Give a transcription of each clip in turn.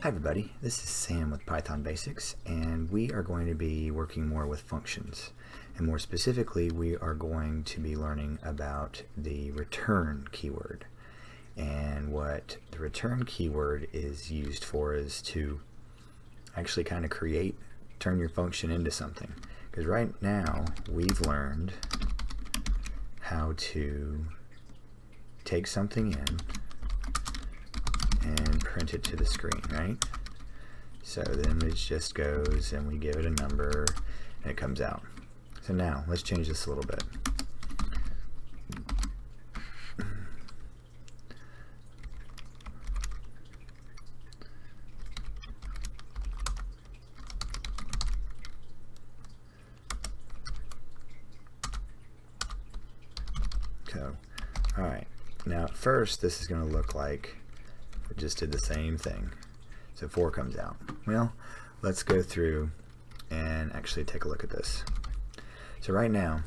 Hi everybody, this is Sam with Python Basics and we are going to be working more with functions. And more specifically we are going to be learning about the return keyword. And what the return keyword is used for is to actually kind of create turn your function into something. Because right now we've learned how to take something in and print it to the screen, right? So the image just goes and we give it a number and it comes out. So now let's change this a little bit. So, all right. Now at first this is going to look like just did the same thing. So 4 comes out. Well, let's go through and actually take a look at this. So right now,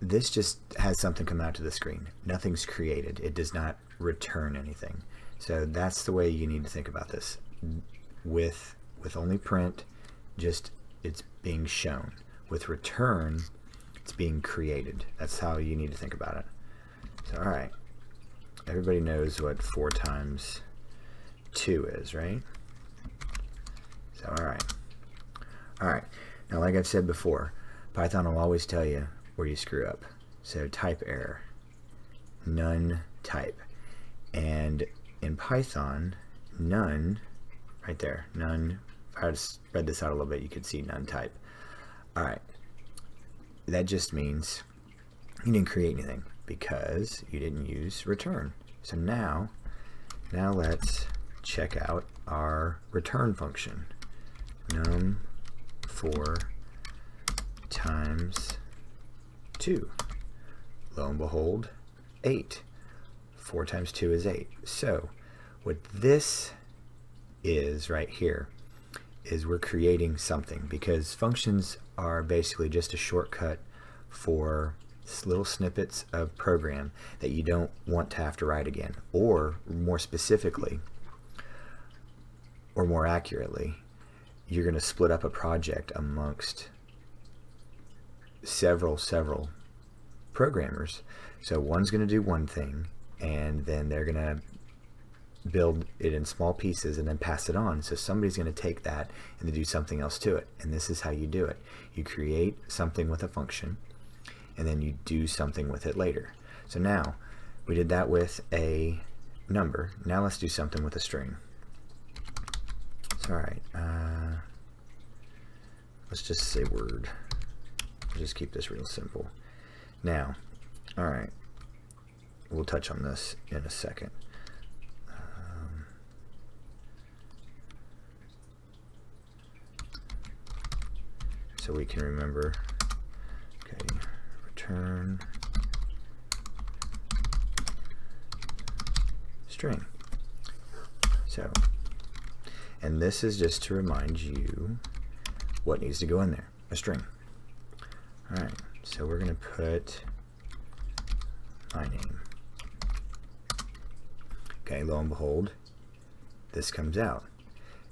this just has something come out to the screen. Nothing's created. It does not return anything. So that's the way you need to think about this. With with only print, just it's being shown. With return, it's being created. That's how you need to think about it. So all right, everybody knows what 4 times 2 is, right? So, alright. Alright, now like I've said before, Python will always tell you where you screw up. So type error, none type. And in Python, none, right there, none, if I spread this out a little bit, you could see none type. Alright, that just means you didn't create anything because you didn't use return. So now, now let's check out our return function. num4 times 2. Lo and behold, 8. 4 times 2 is 8. So what this is right here is we're creating something because functions are basically just a shortcut for little snippets of program that you don't want to have to write again. Or more specifically, or more accurately, you're going to split up a project amongst several, several programmers. So one's going to do one thing, and then they're going to build it in small pieces and then pass it on. So somebody's going to take that and do something else to it. And this is how you do it. You create something with a function, and then you do something with it later. So now we did that with a number. Now let's do something with a string. So, all right, uh, let's just say word. I'll just keep this real simple. Now, all right, we'll touch on this in a second. Um, so we can remember, return string. So, and this is just to remind you what needs to go in there, a string. All right, so we're going to put my name. Okay, lo and behold, this comes out.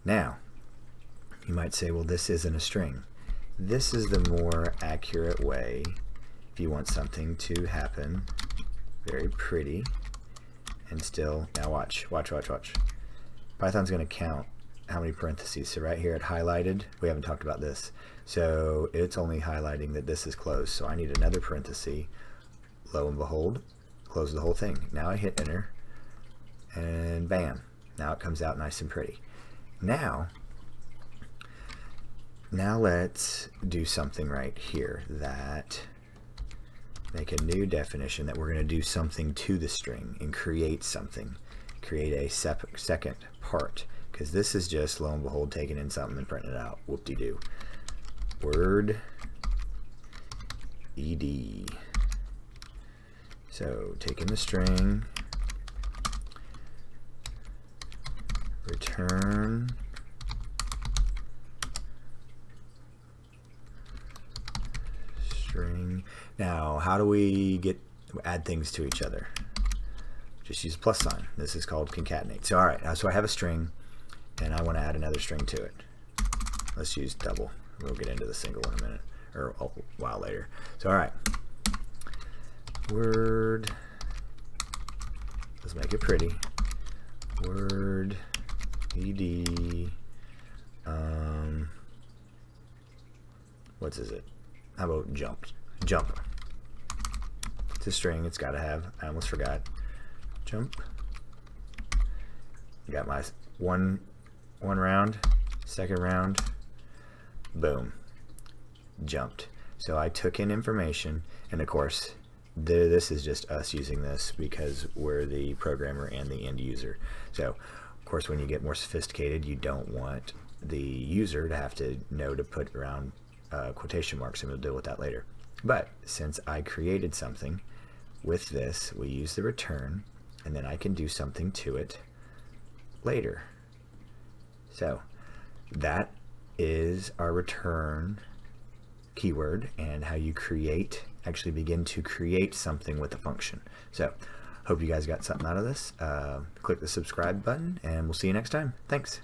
Now, you might say, well, this isn't a string. This is the more accurate way you want something to happen. Very pretty. And still now watch watch watch watch. Python's going to count how many parentheses. So right here it highlighted we haven't talked about this. So it's only highlighting that this is closed so I need another parenthesis. Lo and behold close the whole thing. Now I hit enter and bam now it comes out nice and pretty. Now now let's do something right here that make a new definition that we're going to do something to the string and create something create a second part. Because this is just lo and behold taking in something and printing it out. Whoop-de-doo. Word. Ed so taking the string. Return. String. Now, how do we get add things to each other? Just use plus sign. This is called concatenate. So, all right, so I have a string, and I want to add another string to it. Let's use double. We'll get into the single in a minute or a while later. So all right, word. Let's make it pretty. Word ed. Um, what's is it? How about jump? Jump. A string. It's got to have. I almost forgot. Jump. Got my one one round, second round, boom, jumped. So I took in information, and of course, the, this is just us using this because we're the programmer and the end user. So, of course, when you get more sophisticated, you don't want the user to have to know to put around uh, quotation marks, and we'll deal with that later. But since I created something with this, we use the return, and then I can do something to it later. So that is our return keyword and how you create, actually begin to create something with a function. So hope you guys got something out of this. Uh, click the subscribe button and we'll see you next time. Thanks.